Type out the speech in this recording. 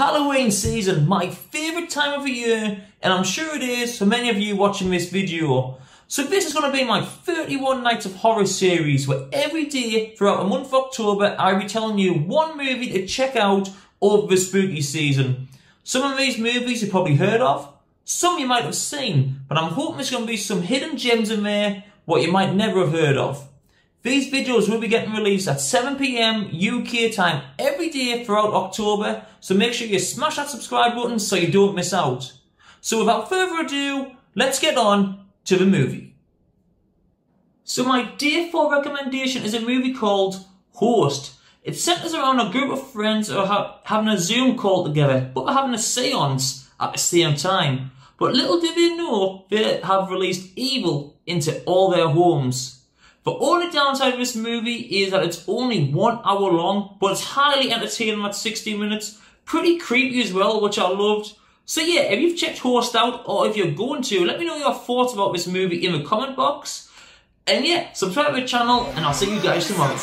Halloween season, my favourite time of the year, and I'm sure it is for many of you watching this video. So this is going to be my 31 Nights of Horror series, where every day throughout the month of October, I'll be telling you one movie to check out over the spooky season. Some of these movies you've probably heard of, some you might have seen, but I'm hoping there's going to be some hidden gems in there, what you might never have heard of. These videos will be getting released at 7pm UK time every day throughout October, so make sure you smash that subscribe button so you don't miss out. So without further ado, let's get on to the movie. So my day 4 recommendation is a movie called Host. It centres around a group of friends who are having a Zoom call together, but they're having a seance at the same time. But little do they know, they have released evil into all their homes. The only downside of this movie is that it's only one hour long, but it's highly entertaining at 60 minutes. Pretty creepy as well, which I loved. So yeah, if you've checked Host out, or if you're going to, let me know your thoughts about this movie in the comment box. And yeah, subscribe to the channel, and I'll see you guys tomorrow.